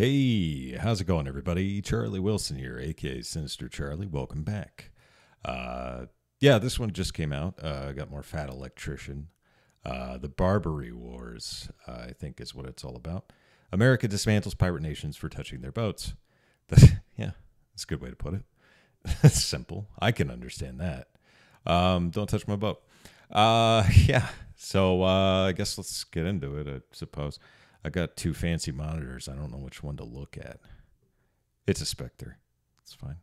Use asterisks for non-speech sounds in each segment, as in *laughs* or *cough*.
Hey, how's it going, everybody? Charlie Wilson here, aka Cinester Charlie. Welcome back. Uh, yeah, this one just came out. Uh, got more Fat Electrician. Uh, the Barbary Wars, uh, I think, is what it's all about. America dismantles pirate nations for touching their boats. *laughs* That's, yeah, that's a good way to put it. It's *laughs* simple. I can understand that. Um, don't touch my boat. Uh, *laughs* yeah. So uh, I guess let's get into it. I suppose I got two fancy monitors. I don't know which one to look at. It's a Spectre. It's fine.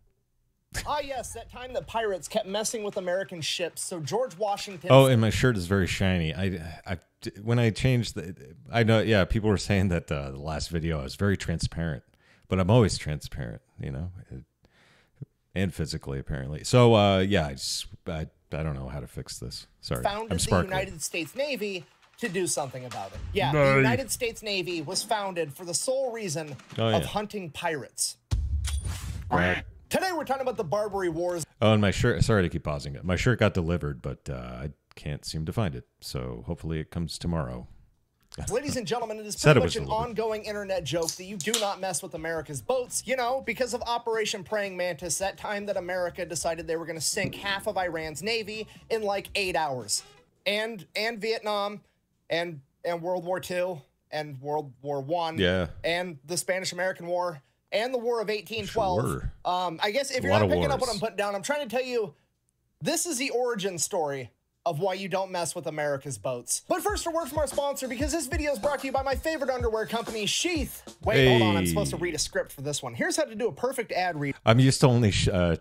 *laughs* ah, yes, that time the pirates kept messing with American ships. So George Washington. Oh, and my shirt is very shiny. I, I, when I changed the, I know, yeah, people were saying that uh, the last video I was very transparent, but I'm always transparent, you know, and physically apparently. So, uh, yeah, I just, I, I don't know how to fix this. Sorry, founded I'm the. United States Navy to do something about it. Yeah, the United States Navy was founded for the sole reason Oh, of hunting pirates. Right. Today we're talking about the Barbary Wars. Oh, and my shirt. Sorry to keep pausing it. My shirt got delivered, but uh, I can't seem to find it. So hopefully it comes tomorrow. *laughs* Ladies and gentlemen, it is pretty much an ongoing internet joke that you do not mess with America's boats, you know, because of Operation Praying Mantis, that time that America decided they were going to sink half of Iran's navy in like eight hours. And and Vietnam and and World War II and World War One Yeah. and the Spanish American War and the War of 1812. Sure. Um, I guess if you're not picking up what. I'm putting down, I'm trying to tell you this is the origin story of why you don't mess with America's boats. But first, a word from our sponsor because this video is brought to you by my favorite underwear company, Sheath. Wait, hold on. I'm supposed to read a script for this one. Here's how to do a perfect ad read. I'm used to only. Sh- uh,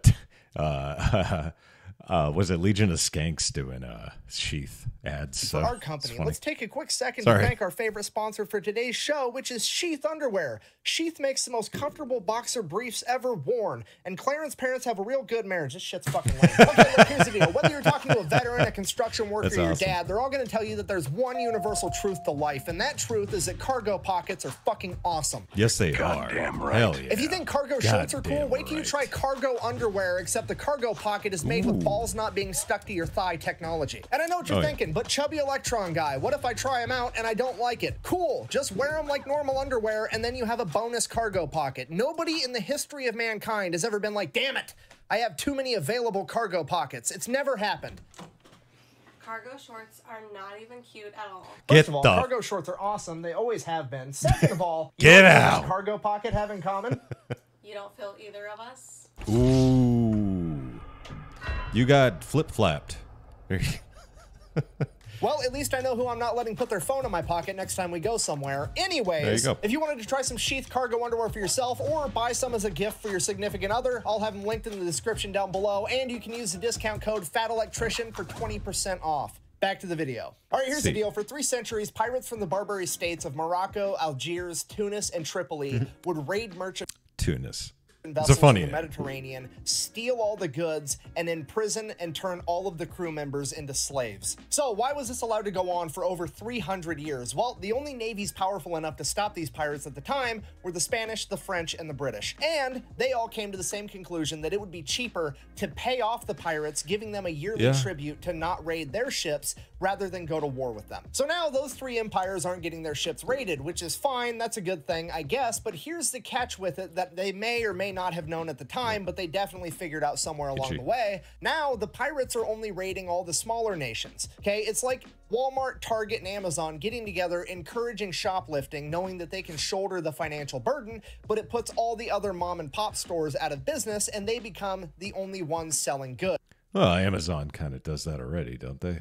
uh, *laughs* uh, was it Legion of Skanks doing uh, sheath ads? So for our company. Let's take a quick second Sorry. to thank our favorite sponsor for today's show, which is Sheath Underwear. Sheath makes the most comfortable boxer briefs ever worn, and Clarence parents have a real good marriage. This shit's fucking lame. Okay, look, here's the deal. Whether you're talking to a veteran, a construction worker, That's or your awesome. dad, they're all going to tell you that there's one universal truth to life, and that truth is that cargo pockets are fucking awesome. Yes, they are. Hell yeah. If you think cargo shorts are cool, Goddamn wait till you try cargo underwear, except the cargo pocket is made with balls not being stuck to your thigh technology. And I know what you're Oh, yeah. thinking, but chubby electron guy, what if I try them out and I don't like it? Cool, just wear them like normal underwear and then you have a bonus cargo pocket. Nobody in the history of mankind has ever been like, damn it, I have too many available cargo pockets. It's never happened. Cargo shorts are not even cute at all. Get First of all, the cargo shorts are awesome. They always have been. Second of all, *laughs* you Get know what out. Cargo pocket have in common? You don't feel either of us? Ooh. You got flip flapped. *laughs* Well, at least I know who I'm not letting put their phone in my pocket next time we go somewhere. Anyways, you go. if you wanted to try some sheath cargo underwear for yourself or buy some as a gift for your significant other, I'll have them linked in the description down below, and you can use the discount code FATElectrician for 20% off. Back to the video. All right, here's the deal. For three centuries, pirates from the Barbary states of Morocco, Algiers, Tunis, and Tripoli *laughs* would raid merchant Tunis. Vessels funny in the. Mediterranean, steal all the goods, and imprison and turn all of the crew members into slaves. So, why was this allowed to go on for over 300 years? Well, the only navies powerful enough to stop these pirates at the time were the Spanish, the French, and the British. And they all came to the same conclusion that it would be cheaper to pay off the pirates, giving them a yearly Yeah. tribute to not raid their ships rather than go to war with them. So now those three empires aren't getting their ships raided, which is fine. That's a good thing, I guess. But here's the catch with it that they may or may not have known at the time, but they definitely figured out somewhere along the way. Now the pirates are only raiding all the smaller nations. Okay, it's like Walmart, Target, and Amazon getting together, encouraging shoplifting, knowing that they can shoulder the financial burden, but it puts all the other mom and pop stores out of business and they become the only ones selling goods. Well, Amazon kind of does that already, don't they?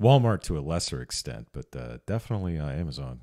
Walmart to a lesser extent, but uh, definitely uh, Amazon.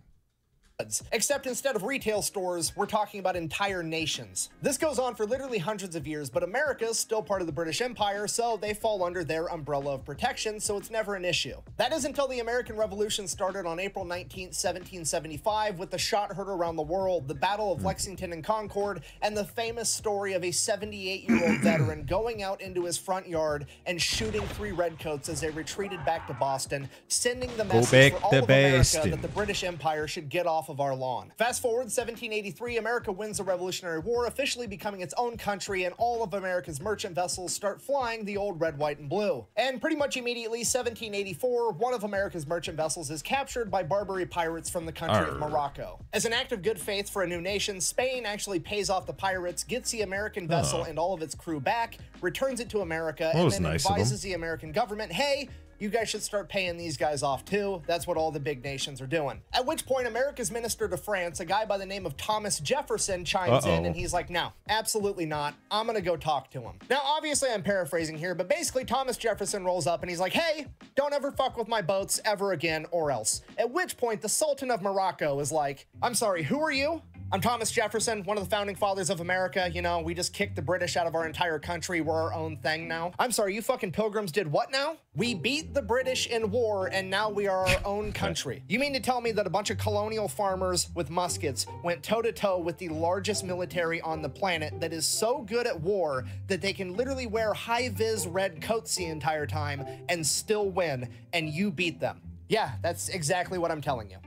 Except instead of retail stores, we're talking about entire nations. This goes on for literally hundreds of years, but America is still part of the British Empire, so they fall under their umbrella of protection, so it's never an issue. That is until the American Revolution started on April 19, 1775, with the shot heard around the world, the Battle of Lexington and Concord, and the famous story of a 78 year old *clears throat* veteran going out into his front yard and shooting three redcoats as they retreated back to Boston, sending the message for all of America that the British Empire should get off off of our lawn. Fast forward 1783, America wins the Revolutionary War, officially becoming its own country, and all of America's merchant vessels start flying the old red, white, and blue. And pretty much immediately, 1784, one of America's merchant vessels is captured by Barbary pirates from the country of Morocco. As an act of good faith for a new nation, Spain actually pays off the pirates, gets the American vessel Oh. and all of its crew back, returns it to America, and then nice advises the American government, hey, you guys should start paying these guys off too. That's what all the big nations are doing. At which point, America's minister to France, a guy by the name of Thomas Jefferson, chimes in Uh-oh. and he's like, no, absolutely not. I'm going to go talk to him. Now, obviously, I'm paraphrasing here, but basically, Thomas Jefferson rolls up and he's like, hey, don't ever fuck with my boats ever again or else. At which point, the Sultan of Morocco is like, I'm sorry, who are you? I'm Thomas Jefferson, one of the founding fathers of America. You know, we just kicked the British out of our entire country. We're our own thing now. I'm sorry, you fucking pilgrims did what now? We beat the British in war and now we are our own country. You mean to tell me that a bunch of colonial farmers with muskets went toe to toe with the largest military on the planet that is so good at war that they can literally wear high vis red coats the entire time and still win, and you beat them? Yeah, that's exactly what I'm telling you.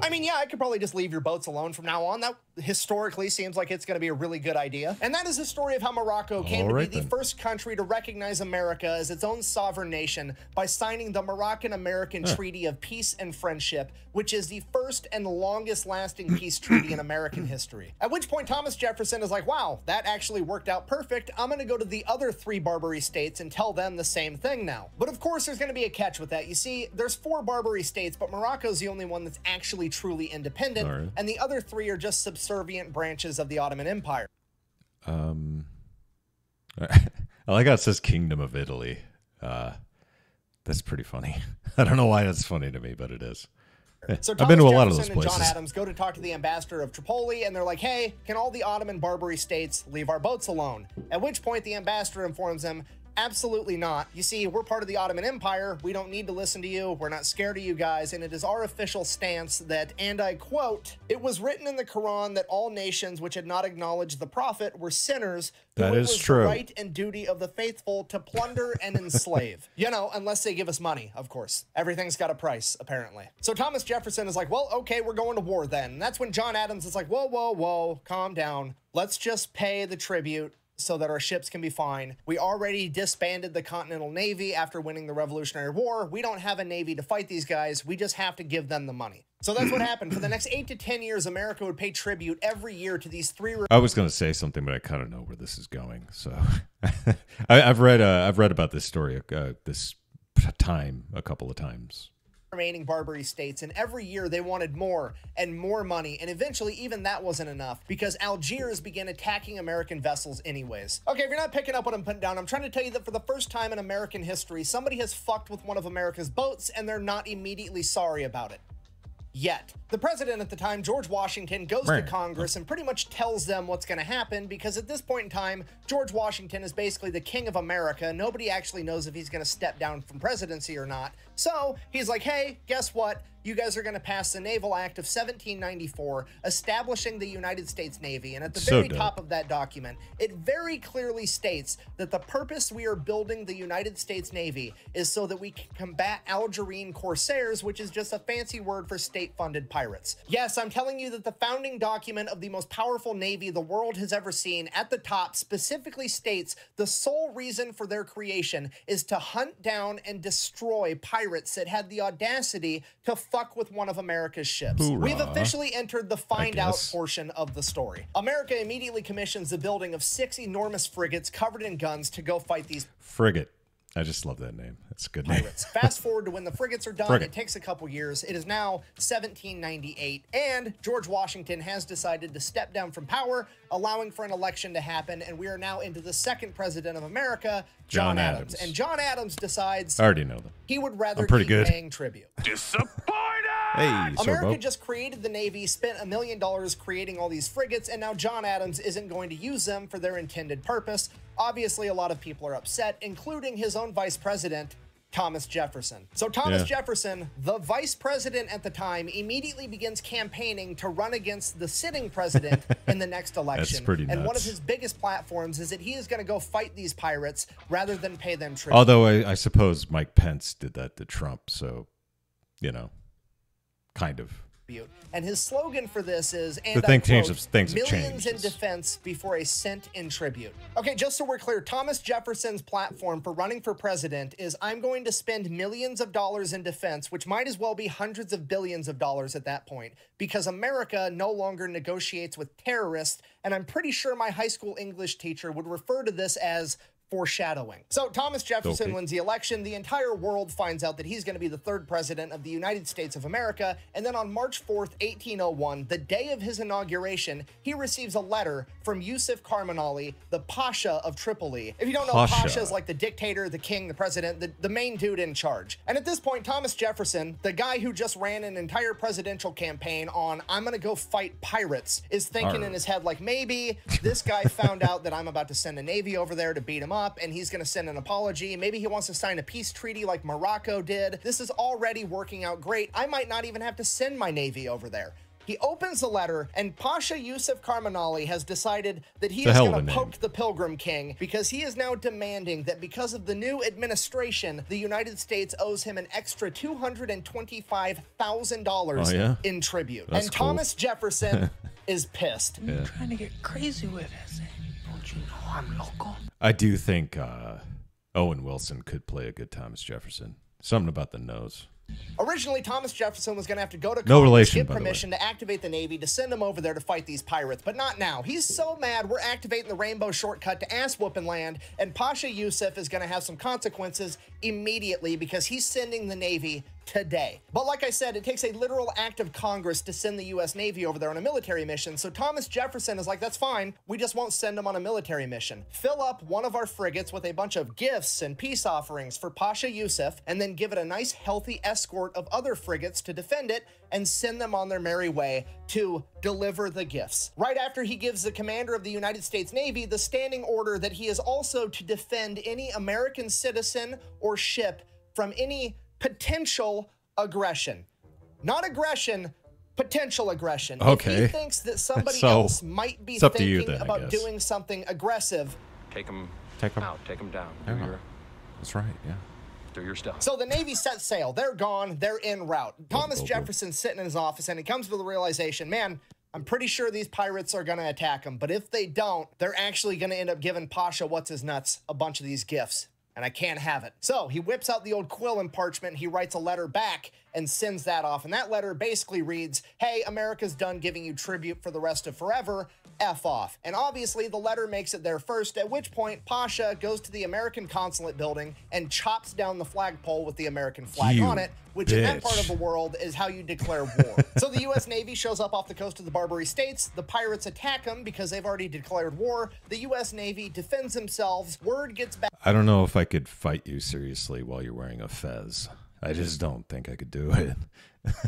I mean, yeah, I could probably just leave your boats alone from now on. That historically seems like it's going to be a really good idea. And that is the story of how Morocco came All to right be the first country to recognize America as its own sovereign nation by signing the Moroccan American Treaty of Peace and Friendship, which is the first and longest lasting *clears throat* peace treaty in American history. At which point, Thomas Jefferson is like, wow, that actually worked out perfect. I'm going to go to the other three Barbary states and tell them the same thing now. But of course, there's going to be a catch with that. You see, there's four Barbary states, but Morocco's the only one that's actually truly independent, right. and the other three are just subservient branches of the Ottoman Empire. Um, *laughs* I like how it says Kingdom of Italy. Uh, that's pretty funny. *laughs* I don't know why that's funny to me, but it is. So I've been to a lot of Jefferson those and John places. Adams go to talk to the ambassador of Tripoli, and they're like, "Hey, can all the Ottoman Barbary states leave our boats alone?" At which point, the ambassador informs them, "Absolutely not. You see, we're part of the Ottoman Empire. We don't need to listen to you. We're not scared of you guys, and it is our official stance that, and I quote, it was written in the Quran that all nations which had not acknowledged the Prophet were sinners." who That was true. The right and duty of the faithful to plunder and enslave. *laughs* you know, unless they give us money, of course. Everything's got a price, apparently. So Thomas Jefferson is like, well, okay, we're going to war then. And that's when John Adams is like, whoa, whoa, whoa, calm down. Let's just pay the tribute so that our ships can be fine. We already disbanded the Continental Navy after winning the Revolutionary War. We don't have a navy to fight these guys. We just have to give them the money. So that's what *clears throat* happened. For the next eight to 10 years, America would pay tribute every year to these three I was going to say something, but I kind of know where this is going. So *laughs* I, I've read uh, I've read about this story uh, this time a couple of times. Remaining Barbary states, and every year they wanted more and more money, and eventually even that wasn't enough because Algiers began attacking American vessels anyways. Okay, if you're not picking up what I'm putting down, I'm trying to tell you that for the first time in American history, somebody has fucked with one of America's boats and they're not immediately sorry about it. Yet. The president at the time, George Washington, goes to Congress and pretty much tells them what's going to happen because at this point in time, George Washington is basically the king of America. Nobody actually knows if he's going to step down from presidency or not. So he's like, hey, guess what? You guys are going to pass the Naval Act of 1794, establishing the United States Navy. And at the So very dope. top of that document, it very clearly states that the purpose we are building the United States Navy is so that we can combat Algerine corsairs, which is just a fancy word for state funded pirates. Yes, I'm telling you that the founding document of the most powerful navy the world has ever seen at the top specifically states the sole reason for their creation is to hunt down and destroy pirates that had the audacity to fuck with one of America's ships. We've officially entered the find out portion of the story. America immediately commissions the building of six enormous frigates covered in guns to go fight these Frigate. I just love that name. It's a good name. pirates. Fast forward to when the frigates are done, Frigate. it takes a couple years. It is now 1798, and George Washington has decided to step down from power, allowing for an election to happen, and we are now into the second president of America, John, John Adams. Adams. And John Adams decides I already know them. he would rather I'm pretty keep good. paying tribute. Hey, ah, America Bo. just created the Navy, spent a million dollars creating all these frigates, and now John Adams isn't going to use them for their intended purpose. Obviously, a lot of people are upset, including his own vice president, Thomas Jefferson. So, Thomas Yeah. Jefferson, the vice president at the time, immediately begins campaigning to run against the sitting president *laughs* in the next election. pretty and one of his biggest platforms is that he is going to go fight these pirates rather than pay them tribute. Although I, I suppose Mike Pence did that to Trump, so you know, kind of. And his slogan for this is, and The thing I changed- quote, things millions changed. in defense before a cent in tribute. Okay, just so we're clear, Thomas Jefferson's platform for running for president is I'm going to spend millions of dollars in defense, which might as well be hundreds of billions of dollars at that point, because America no longer negotiates with terrorists. And I'm pretty sure my high school English teacher would refer to this as foreshadowing. So Thomas Jefferson Okay. wins the election. The entire world finds out that he's going to be the third president of the United States of America. And then on March 4th, 1801, the day of his inauguration, he receives a letter from Yusuf Karamanli, the Pasha of Tripoli. If you don't know, Pasha. Pasha is like the dictator, the king, the president, the, the main dude in charge. And at this point, Thomas Jefferson, the guy who just ran an entire presidential campaign on, I'm going to go fight pirates, is thinking Arr. in his head, like, maybe this guy found out that I'm about to send a navy over there to beat him up, and he's going to send an apology. Maybe he wants to sign a peace treaty like Morocco did. This is already working out great. I might not even have to send my navy over there. He opens the letter, and Pasha Yusuf Karamanli has decided that he It's a is going a to name. poke the Pilgrim King because he is now demanding that because of the new administration, the United States owes him an extra $225,000 Oh, yeah? in tribute. That's and cool. Thomas Jefferson *laughs* is pissed. trying to get crazy with it. Don't you know I'm local? I do think uh, Owen Wilson could play a good Thomas Jefferson. Something about the nose. Originally, Thomas Jefferson was going to have to go to No relation, get by the way. permission to activate the Navy to send him over there to fight these pirates, but not now. He's so mad we're activating the Rainbow Shortcut to ass whooping land, and Pasha Yusuf is going to have some consequences immediately because he's sending the Navy today. But like I said, it takes a literal act of Congress to send the U.S. Navy over there on a military mission. So Thomas Jefferson is like, that's fine. We just won't send them on a military mission. Fill up one of our frigates with a bunch of gifts and peace offerings for Pasha Yusuf, and then give it a nice, healthy escort of other frigates to defend it and send them on their merry way to deliver the gifts. Right after he gives the commander of the United States Navy the standing order that he is also to defend any American citizen or ship from any potential aggression. Not aggression, potential aggression. If Okay. he thinks that somebody *laughs* So, else might be it's up to you thinking then, about doing something aggressive, Take them Take 'em- out. Take them down. Yeah. That's right. Yeah. Do your stuff. So the Navy sets sail. They're gone. They're en route. Oh, Thomas oh, oh. go, go. Jefferson's sitting in his office and he comes to the realization, man, I'm pretty sure these pirates are going to attack him. But if they don't, they're actually going to end up giving Pasha What's His Nuts a bunch of these gifts. And I can't have it. So he whips out the old quill and parchment. And he writes a letter back and sends that off. And that letter basically reads Hey, America's done giving you tribute for the rest of forever. F off. And obviously, the letter makes it there first, at which point Pasha goes to the American consulate building and chops down the flagpole with the American flag You on it, which in that part of the world is how you declare war. *laughs* so the U.S. Navy shows up off the coast of the Barbary States. The pirates attack them because they've already declared war. The U.S. Navy defends themselves. Word gets back. I don't know if I could fight you seriously while you're wearing a fez. I just don't think I could do it.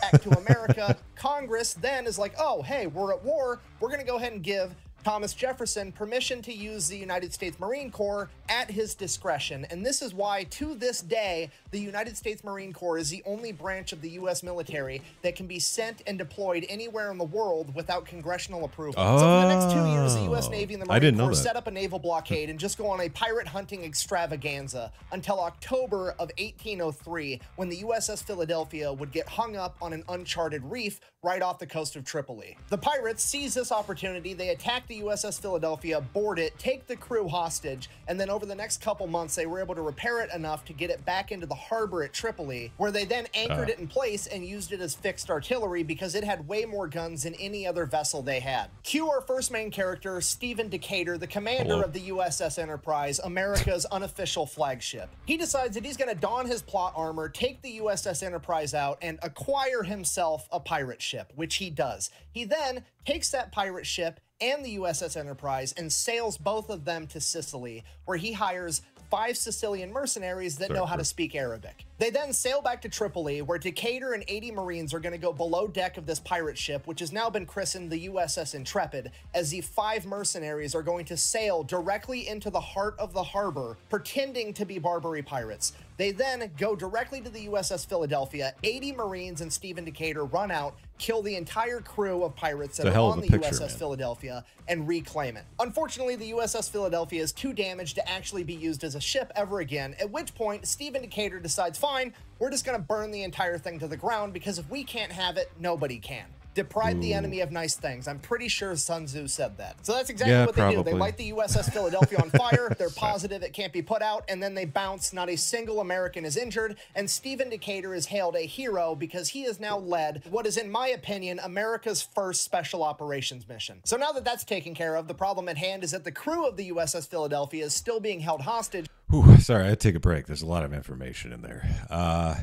back to America. *laughs* Congress then is like, oh, hey, we're at war. We're going to go ahead and give Thomas Jefferson permission to use the United States Marine Corps at his discretion. And this is why, to this day, the United States Marine Corps is the only branch of the U.S. military that can be sent and deployed anywhere in the world without congressional approval. So, for the next two years, the U.S. Oh. Navy and the I Marine didn't Corps set up a naval blockade and just go on a pirate hunting extravaganza until October of 1803 when the USS Philadelphia would get hung up on an uncharted reef right off the coast of Tripoli. The pirates seize this opportunity, they attack the USS Philadelphia, board it, take the crew hostage, and then over the next couple months they were able to repair it enough to get it back into the harbor at Tripoli, where they then anchored uh. it in place and used it as fixed artillery because it had way more guns than any other vessel they had. Cue our first main character, Stephen Decatur, the commander Hello. of the USS Enterprise, America's *laughs* unofficial flagship. He decides that he's going to don his plot armor, take the USS Enterprise out, and acquire himself a pirate ship, which he does. He then takes that pirate ship and the USS Enterprise and sails both of them to Sicily, where he hires five Sicilian mercenaries that know how to speak Arabic. They then sail back to Tripoli, where Decatur and 80 Marines are going to go below deck of this pirate ship, which has now been christened the USS Intrepid, as the five mercenaries are going to sail directly into the heart of the harbor, pretending to be Barbary pirates. They then go directly to the USS Philadelphia. 80 Marines and Stephen Decatur run out, kill the entire crew of pirates that a are on the picture, USS man. Philadelphia and reclaim it. Unfortunately, the USS Philadelphia is too damaged to actually be used as a ship ever again, at which point Stephen Decatur decides, fine, we're just to burn the entire thing to the ground because if we can't have it, nobody can. Deprive the enemy of nice things. I'm pretty sure Sun Tzu said that. So that's exactly Yeah, what they do. They light the USS Philadelphia on fire. *laughs* They're positive it can't be put out, and then they bounce. Not a single American is injured, and Stephen Decatur is hailed a hero because he has now led what is, in my opinion, America's first special operations mission. So now that that's taken care of, the problem at hand is that the crew of the USS Philadelphia is still being held hostage Whew, sorry, I had to take a break. There's a lot of information in there. Uh,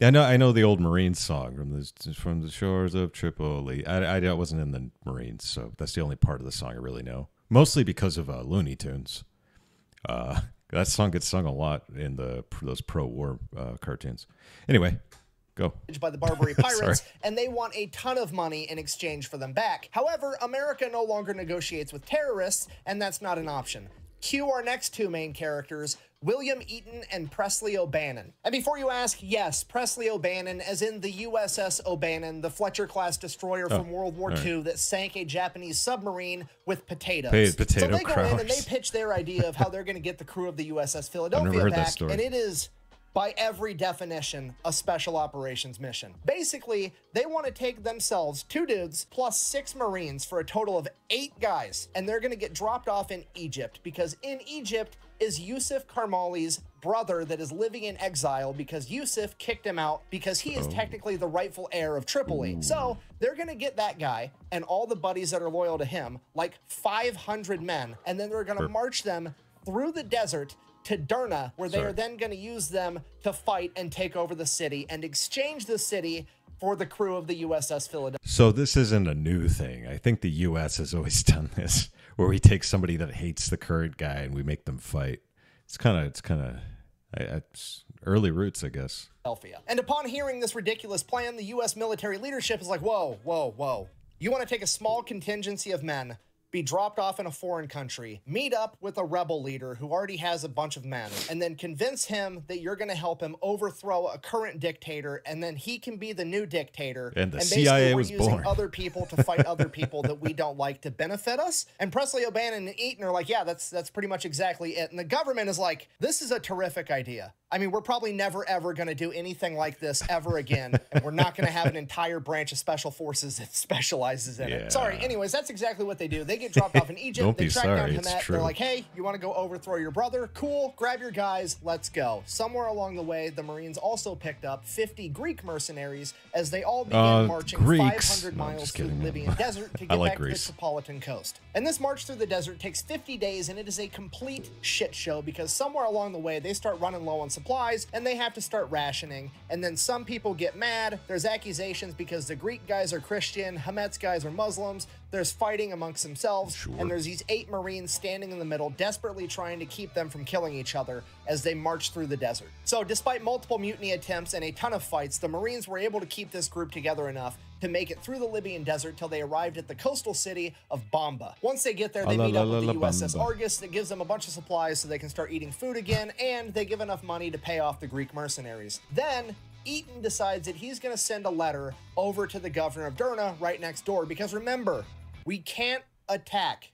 yeah, I know. I know the old Marines song from the from the shores of Tripoli. I, I I wasn't in the Marines, so that's the only part of the song I really know. Mostly because of uh, Looney Tunes. Uh, *laughs* that song gets sung a lot in the those pro-war uh, cartoons. Anyway, go. by the Barbary *laughs* Pirates, and they want a ton of money in exchange for them back. However, America no longer negotiates with terrorists, and that's not an option. Cue our next two main characters, William Eaton and Presley O'Bannon. And before you ask, yes, Presley O'Bannon, as in the USS O'Bannon, the Fletcher class destroyer from World War Oh, right. II that sank a Japanese submarine with potatoes. Pa- potato so they go in and they pitch their idea of how they're going to get the crew of the USS *laughs* Philadelphia back, and it is by every definition, a special operations mission. Basically, they want to take themselves, two dudes, plus six Marines for a total of eight guys, and they're going to get dropped off in Egypt because in Egypt is Yusuf Karamanli's brother that is living in exile because Yusuf kicked him out because he is oh. technically the rightful heir of Tripoli. So they're going to get that guy and all the buddies that are loyal to him, like 500 men, and then they're going to march them through the desert to Derna, where they Sorry. are then going to use them to fight and take over the city and exchange the city for the crew of the USS Philadelphia. So this isn't a new thing. I think the U.S. has always *laughs* done this, where we take somebody that hates the current guy and we make them fight. It's kind of, it's kind of, it's early roots, I guess. And upon hearing this ridiculous plan, the U.S. military leadership is like, whoa, whoa, whoa. You want to take a small contingency of men, be dropped off in a foreign country, meet up with a rebel leader who already has a bunch of men, and then convince him that you're going to help him overthrow a current dictator, and then he can be the new dictator. And the basically CIA was using born. other people to fight other *laughs* people that we don't like to benefit us. And Presley O'Bannon and Eaton are like, yeah, that's that's pretty much exactly it. And the government is like, this is a terrific idea. I mean, we're probably never ever going to do anything like this ever again, and we're not going to have an entire branch of special forces that specializes in Yeah. it. Sorry. Anyways, that's exactly what they do. They get dropped off in Egypt. Don't they be track sorry, down Hamet. They're like, hey, you want to go overthrow your brother? Cool. Grab your guys. Let's go. Somewhere along the way, the Marines also picked up 50 Greek mercenaries as they all began Uh, marching Greeks. 500 No, miles through the. Libyan *laughs* desert to get like back Greece. to the Tripolitan coast. And this march through the desert takes 50 days, and it is a complete shit show because somewhere along the way they start running low on supplies and they have to start rationing. And then some people get mad. There's accusations because the Greek guys are Christian, Hamet's guys are Muslims. There's fighting amongst themselves, and there's these eight Marines standing in the middle, desperately trying to keep them from killing each other as they march through the desert. So, despite multiple mutiny attempts and a ton of fights, the Marines were able to keep this group together enough to make it through the Libyan desert till they arrived at the coastal city of Bomba. Once they get there, they la, meet la, up with the USS. Argus that gives them a bunch of supplies so they can start eating food again, and they give enough money to pay off the Greek mercenaries. Then, Eaton decides that he's going to send a letter over to the governor of Derna right next door because remember, we can't attack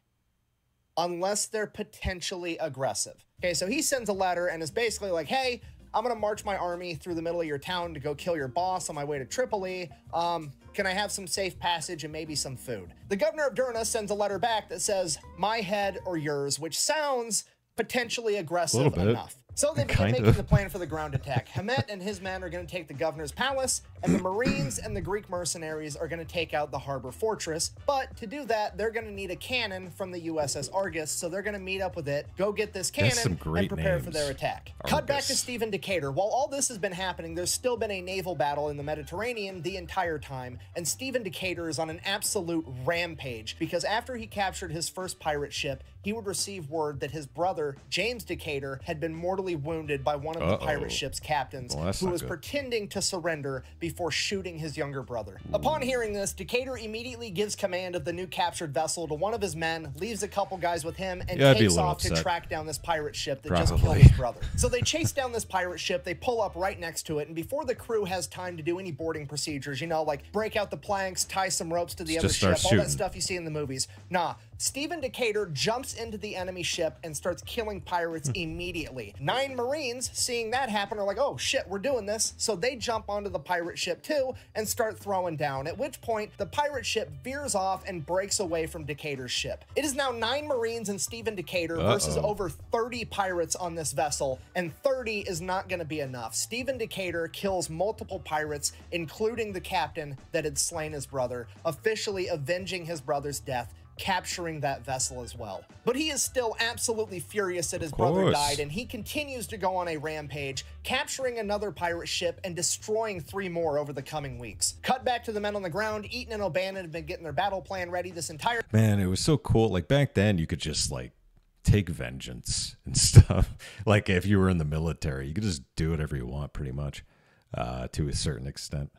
unless they're potentially aggressive. Okay, so he sends a letter and is basically like, hey, I'm gonna march my army through the middle of your town to go kill your boss on my way to Tripoli. Um, can I have some safe passage and maybe some food? The governor of Derna sends a letter back that says, my head or yours, which sounds potentially aggressive enough. So they begin Kind making of. the plan for the ground attack. Hamet and his men are going to take the governor's palace, and the Marines and the Greek mercenaries are going to take out the harbor fortress. But to do that, they're going to need a cannon from the USS Argus, so they're going to meet up with it, go get this cannon, and prepare for their attack. Cut back to Stephen Decatur. While all this has been happening, there's still been a naval battle in the Mediterranean the entire time, and Stephen Decatur is on an absolute rampage because after he captured his first pirate ship, he would receive word that his brother, James Decatur, had been mortally wounded by one of the Uh-oh. pirate ship's captains Well, who was good. pretending to surrender before shooting his younger brother. Upon hearing this, Decatur immediately gives command of the new captured vessel to one of his men, leaves a couple guys with him, and Yeah, I'd be a takes off to track down this pirate ship that just killed his brother. So they chase down this pirate ship, they pull up right next to it, and before the crew has time to do any boarding procedures, you know, like break out the planks, tie some ropes to the Just other ship, all that stuff you see in the movies. Nah, Stephen Decatur jumps into the enemy ship and starts killing pirates hmm. immediately. Nine Marines, seeing that happen, are like, oh shit, we're doing this. So they jump onto the pirate ship too and start throwing down. At which point, the pirate ship veers off and breaks away from Decatur's ship. It is now nine Marines and Stephen Decatur versus Uh-oh. over 30 pirates on this vessel, and 30 is not going to be enough. Stephen Decatur kills multiple pirates, including the captain that had slain his brother, officially avenging his brother's death. Capturing that vessel as well. But he is still absolutely furious that his brother died, and he continues to go on a rampage, capturing another pirate ship and destroying three more over the coming weeks. Cut back to the men on the ground. Eaton and O'Bannon have been getting their battle plan ready this entire Man, it was so cool. Like back then, you could just like take vengeance and *laughs* stuff. like if you were in the military, you could just do whatever you want, pretty much, uh, to a certain extent.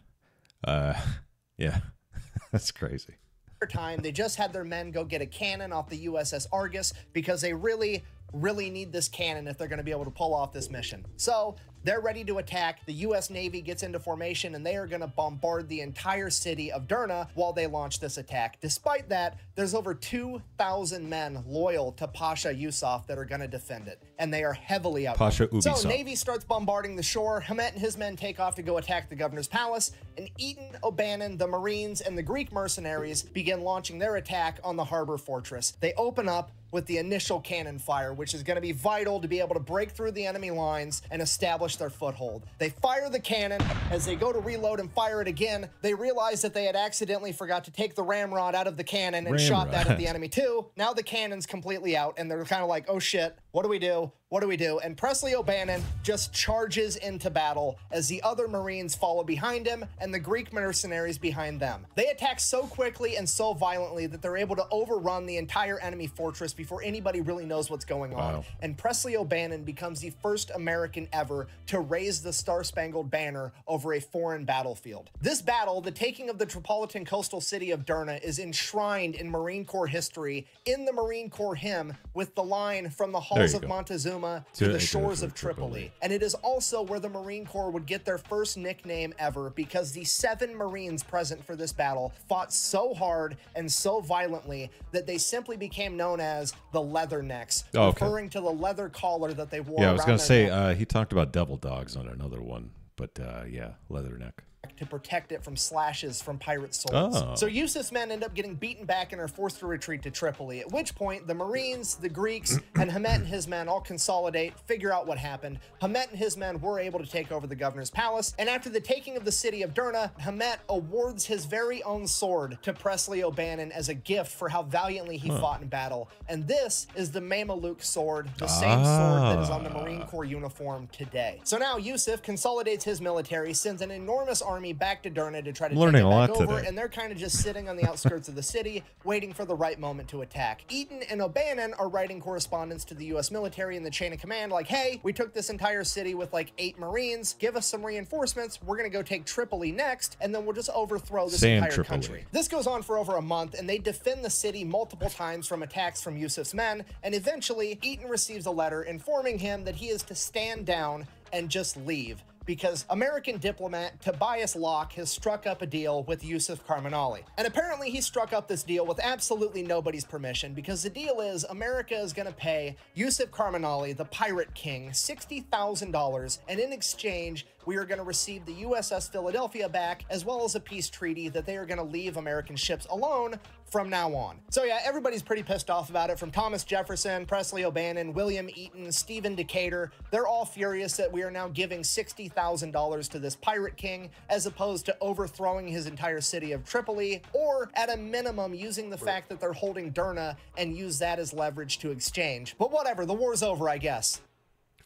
Uh, *laughs* yeah, *laughs* that's crazy. Time. They just had their men go get a cannon off the USS Argus because they really, really need this cannon if they're going to be able to pull off this mission. So they're ready to attack. The US Navy gets into formation and they are going to bombard the entire city of Derna while they launch this attack. Despite that, there's over 2,000 men loyal to Pasha Yusuf that are going to defend it, and they are heavily out. Pasha So Navy starts bombarding the shore. Hamet and his men take off to go attack the governor's palace, and Eaton, O'Bannon, the Marines, and the Greek mercenaries begin launching their attack on the harbor fortress. They open up with the initial cannon fire, which is going to be vital to be able to break through the enemy lines and establish their foothold. They fire the cannon. As they go to reload and fire it again, they realize that they had accidentally forgot to take the ramrod out of the cannon and shot that at the enemy too. Now the cannon's completely out, and they're kind of like, oh shit, what do we do? What do we do? And Presley O'Bannon just charges into battle as the other Marines follow behind him and the Greek mercenaries behind them. They attack so quickly and so violently that they're able to overrun the entire enemy fortress before anybody really knows what's going on. Wow. And Presley O'Bannon becomes the first American ever to raise the Star Spangled Banner over a foreign battlefield. This battle, the taking of the Tripolitan coastal city of Derna, is enshrined in Marine Corps history in the Marine Corps hymn with the line from the halls of go. Montezuma To- to the shores of Tripoli. Tripoli. And it is also where the Marine Corps would get their first nickname ever because the seven Marines present for this battle fought so hard and so violently that they simply became known as the Leathernecks, Oh, okay. referring to the leather collar that they wore Yeah, I was gonna say uh, he talked about devil dogs on another one, but uh, yeah, leatherneck. To protect it from slashes from pirate swords. Oh. So Yusuf's men end up getting beaten back and are forced to retreat to Tripoli, at which point the Marines, the Greeks, *clears throat* and Hamet and his men all consolidate, figure out what happened. Hamet and his men were able to take over the governor's palace, and after the taking of the city of Derna, Hamet awards his very own sword to Presley O'Bannon as a gift for how valiantly he fought in battle. And this is the Mameluke sword, the same sword that is on the ah. Marine Corps uniform today. So now Yusuf consolidates his military, sends an enormous army back to Derna to try to Learning take it a back lot over, today. and they're kind of just sitting on the outskirts of the city, waiting for the right moment to attack. Eaton and O'Bannon are writing correspondence to the U.S. military in the chain of command, like, "Hey, we took this entire city with like eight Marines. Give us some reinforcements. We're gonna go take Tripoli next, and then we'll just overthrow this entire Tripoli. country." This goes on for over a month, and they defend the city multiple times from attacks from Yusuf's men, and eventually, Eaton receives a letter informing him that he is to stand down and just leave because American diplomat Tobias Locke has struck up a deal with Yusuf Karamanli. And apparently he struck up this deal with absolutely nobody's permission because the deal is America is going to pay Yusuf Karamanli, the pirate king, $60,000 and in exchange we are going to receive the USS Philadelphia back as well as a peace treaty that they are going to leave American ships alone from now on. So yeah, everybody's pretty pissed off about it from Thomas Jefferson, Presley O'Bannon, William Eaton, Stephen Decatur. They're all furious that we are now giving $60,000 to this pirate king as opposed to overthrowing his entire city of Tripoli or at a minimum using the fact that they're holding Derna and use that as leverage to exchange. But whatever, the war's over, I guess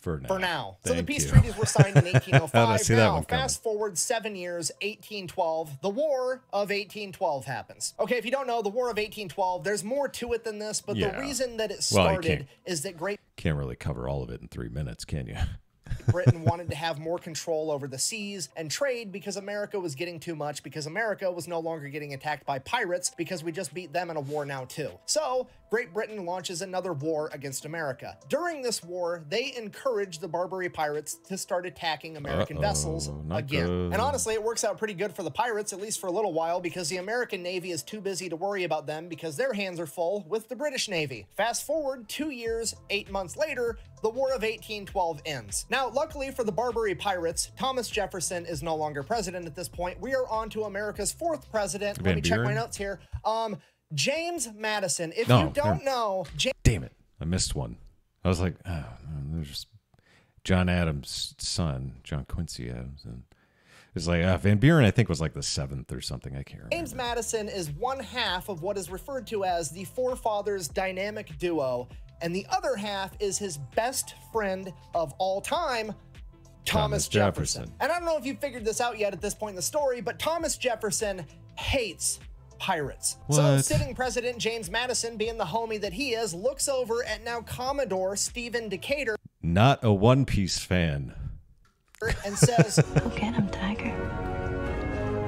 For now. for now. so the peace you. treaties were signed in *laughs* How'd oh I 1805. see that now, fast forward seven years, 1812. The War of 1812 happens. Okay, if you don't know, the War of 1812, there's more to it than this, but Yeah. the reason that it started can't- is that Great Can't really cover all of it in three minutes, can you? *laughs* Britain wanted to have more control over the seas and trade because America was getting too much because America was no longer getting attacked by pirates because we just beat them in a war now too. So Great Britain launches another war against America. During this war, they encourage the Barbary pirates to start attacking American Uh-oh, vessels again. good. And honestly, it works out pretty good for the pirates, at least for a little while, because the American Navy is too busy to worry about them because their hands are full with the British Navy. Fast forward two years, eight months later, the War of 1812 ends. Now, luckily for the Barbary pirates, Thomas Jefferson is no longer president at this point. We are on to America's fourth president. Let Van me check my notes here. Um, James Madison. If No, you don't here. know, James Damn it. I missed one. I was like, oh, there's just John Adams' son, John Quincy Adams. And it's like, uh, Van Buren, I think, was like the seventh or something. I can't remember. James Madison is one half of what is referred to as the forefathers dynamic duo, and the other half is his best friend of all time, Thomas, Thomas Jefferson. Jefferson. And I don't know if you figured this out yet at this point in the story, but Thomas Jefferson hates pirates. So sitting president James Madison, being the homie that he is, looks over at now Commodore Stephen Decatur Not a One Piece fan. and says, Go get him, Tiger.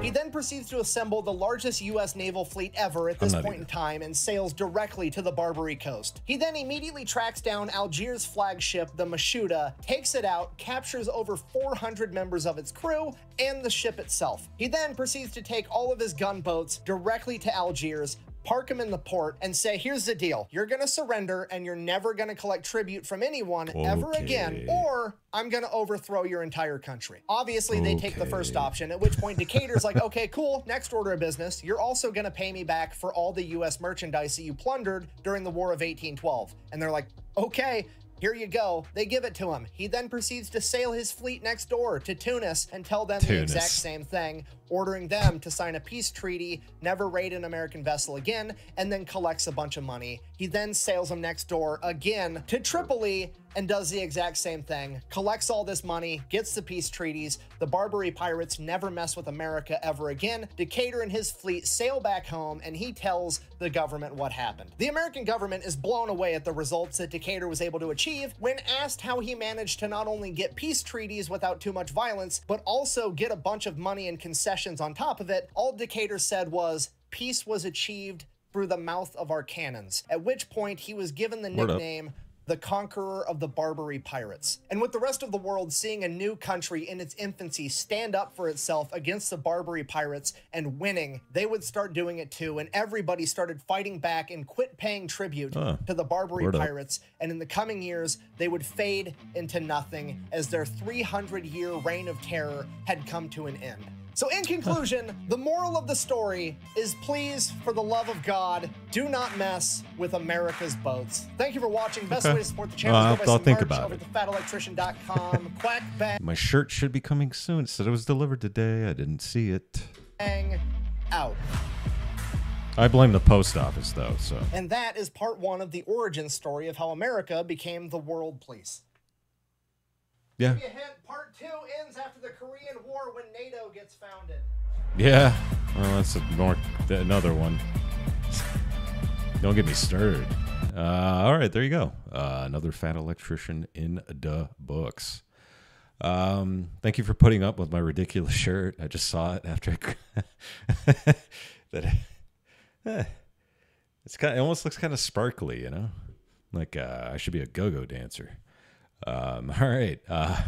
He then proceeds to assemble the largest U.S. naval fleet ever at this point even- in time and sails directly to the Barbary coast. He then immediately tracks down Algiers' flagship, the Mashuda, takes it out, captures over 400 members of its crew, and the ship itself. He then proceeds to take all of his gunboats directly to Algiers, park them in the port, and say, Here's the deal. You're going to surrender and you're never going to collect tribute from anyone ever again, or I'm going to overthrow your entire country. Obviously, they take the first option, at which point Decatur's like, okay, cool, next order of business. You're also going to pay me back for all the U.S. merchandise that you plundered during the War of 1812. And they're like, okay. Here you go. They give it to him. He then proceeds to sail his fleet next door to Tunis and tell them the exact same thing, ordering them to sign a peace treaty, never raid an American vessel again, and then collects a bunch of money. He then sails them next door again to Tripoli and does the exact same thing, collects all this money, gets the peace treaties. The Barbary pirates never mess with America ever again. Decatur and his fleet sail back home, and he tells the government what happened. The American government is blown away at the results that Decatur was able to achieve when asked how he managed to not only get peace treaties without too much violence, but also get a bunch of money and concessions on top of it. All Decatur said was, peace was achieved through the mouth of our cannons, at which point he was given the Word up. The conqueror of the Barbary pirates. And with the rest of the world seeing a new country in its infancy stand up for itself against the Barbary pirates and winning, they would start doing it too. And everybody started fighting back and quit paying tribute to the Barbary Word up. pirates. And in the coming years, they would fade into nothing as their 300 year reign of terror had come to an end. So, in conclusion, the moral of the story is please, for the love of God, do not mess with America's boats. Thank you for watching. Best Okay. way to support the channel Well, is I'll- I'll think about over it. at thefatelectrician.com. *laughs* Quack bang My shirt should be coming soon. It said it was delivered today. I didn't see it. Bang out. I blame the post office, though, so. And that is part one of the origin story of how America became the world police. Yeah. Give you a hint, part two ends after the Korean War when NATO gets founded. Yeah. Well, that's more, another one. Don't get me stirred. Uh, all right, there you go. Uh, another fat electrician in the books. Um, thank you for putting up with my ridiculous shirt. I just saw it after I, *laughs* that. eh, it's kind. It almost looks kind of sparkly, you know. Like uh, I should be a go-go dancer. Um, all right. Uh,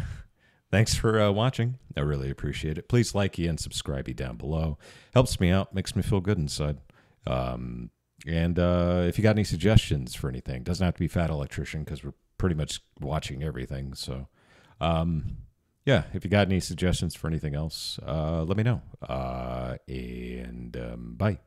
thanks for uh, watching. I really appreciate it. Please like and subscribe down below. Helps me out. Makes me feel good inside. Um, and uh, if you got any suggestions for anything, doesn't have to be Fat Electrician because we're pretty much watching everything. So, um, yeah, if you got any suggestions for anything else, uh, let me know. Uh, and um, bye.